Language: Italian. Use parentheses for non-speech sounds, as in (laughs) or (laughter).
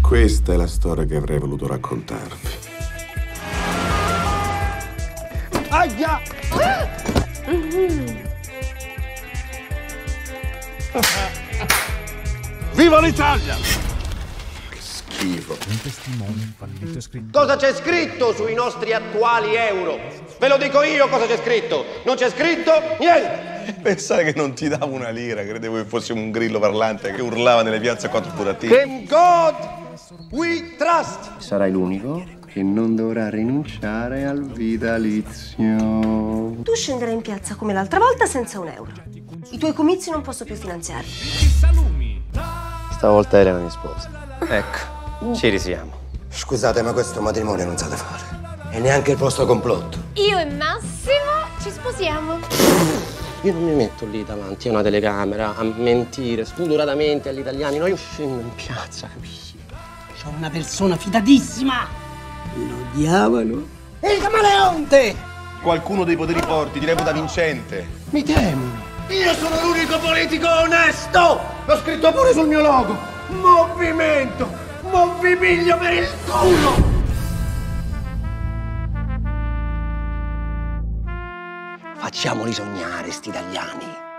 Questa è la storia che avrei voluto raccontarvi. Aia! Viva l'Italia! Schifo. Cosa c'è scritto sui nostri attuali euro? Ve lo dico io cosa c'è scritto. Non c'è scritto niente. (laughs) Pensare che non ti davo una lira, credevo che fossimo un grillo parlante che urlava nelle piazze a quattro burattini. In God we trust. Sarai l'unico che non dovrà rinunciare al vitalizio. Tu scenderai in piazza come l'altra volta senza un euro. I tuoi comizi non posso più finanziarli. Stavolta era la mia sposa. Ecco, ci risiamo. Scusate, ma questo matrimonio non sa da fare. E neanche il vostro complotto. Io e Massimo ci sposiamo. (laughs) Io non mi metto lì davanti a una telecamera a mentire spudoratamente agli italiani. No, io scendo in piazza, capisci? C'ho una persona fidatissima. Lo odiavano. Il camaleonte! Qualcuno dei poteri forti ti reputa vincente. Mi temono. Io sono l'unico politico onesto. L'ho scritto pure sul mio logo. Movimento. Movipiglio per il culo. Facciamoli sognare, sti italiani.